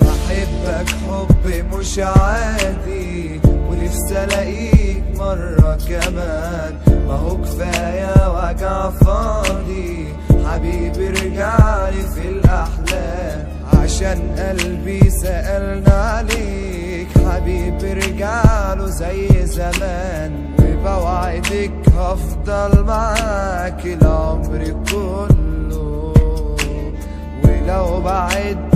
بحبك حب مش عادي ونفسي ألاقيك مرة كمان. ما هو كفاية وجع فاضي. حبيبي رجعلي في الأحلام. عشان قلبي سألنا عليك. حبيبي رجعله زي زمان. وبوعدك هفضل معاك العمر كله. ولو بعدت